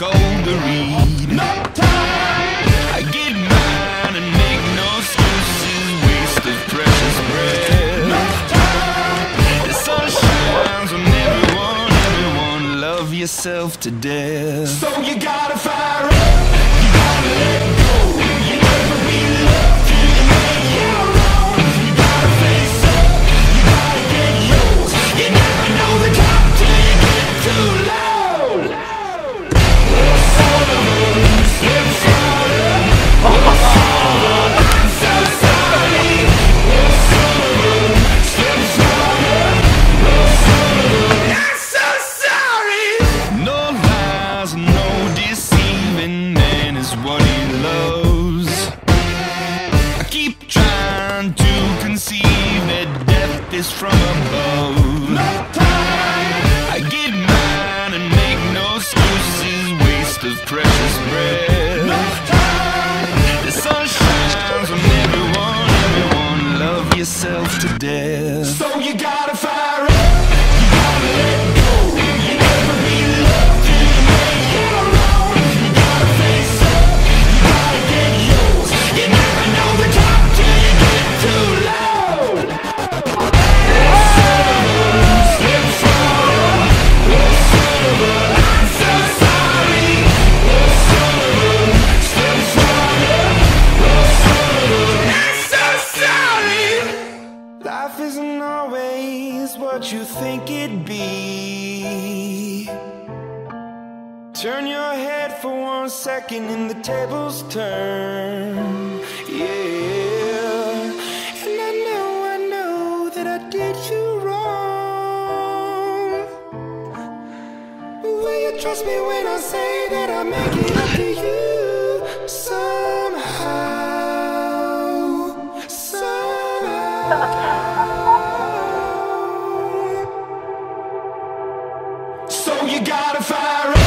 cold to read. No time. I get mine and make no excuses. Waste of precious breath. No time. The sun shines on everyone, everyone. Love yourself to death. So you gotta fire deceiving. Man is what he loves. I keep trying to conceive that death is from above. No time. I get mine and make no excuses. Waste of precious breath. No time. The sun shines on everyone, everyone. Love yourself to Life isn't always what you think it'd be. Turn your head for one second and the tables turn. Yeah. And I know, I know that I did you wrong. Will you trust me when I say that I make it up to you somehow? You gotta fire.